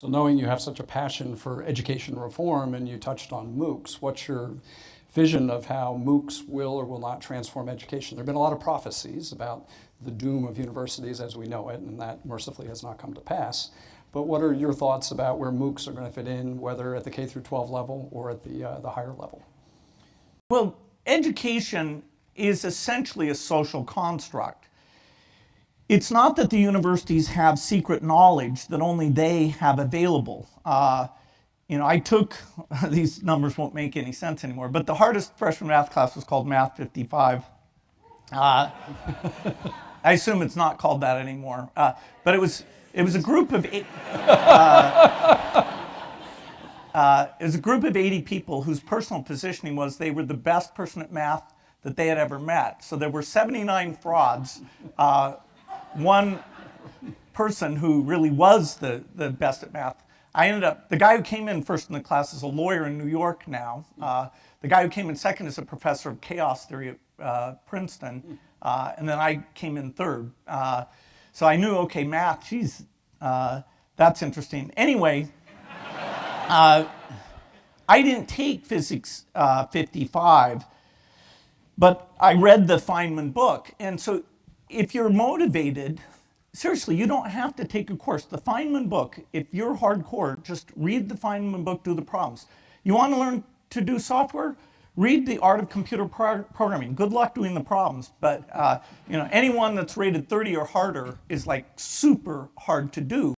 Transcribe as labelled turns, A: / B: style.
A: So knowing you have such a passion for education reform and you touched on MOOCs, what's your vision of how MOOCs will or will not transform education? There have been a lot of prophecies about the doom of universities as we know it, and that mercifully has not come to pass. But what are your thoughts about where MOOCs are going to fit in, whether at the K through 12 level or at the, uh, the higher level?
B: Well, education is essentially a social construct. It's not that the universities have secret knowledge that only they have available. Uh, you know, I took, these numbers won't make any sense anymore, but the hardest freshman math class was called Math 55. Uh, I assume it's not called that anymore. Uh, but it was, it was a group of eight, uh, uh, it was a group of 80 people whose personal positioning was they were the best person at math that they had ever met. So there were 79 frauds. One person who really was the, the best at math. I ended up, the guy who came in first in the class is a lawyer in New York now. Uh, the guy who came in second is a professor of chaos theory at uh, Princeton. Uh, and then I came in third. Uh, so I knew, okay, math, geez, uh, that's interesting. Anyway, uh, I didn't take physics 55, but I read the Feynman book. And so if you're motivated, seriously, you don't have to take a course. The Feynman book, if you're hardcore, just read the Feynman book, do the problems. You want to learn to do software? Read The Art of Computer Pro Programming. Good luck doing the problems, but uh, you know anyone that's rated 30 or harder is like super hard to do.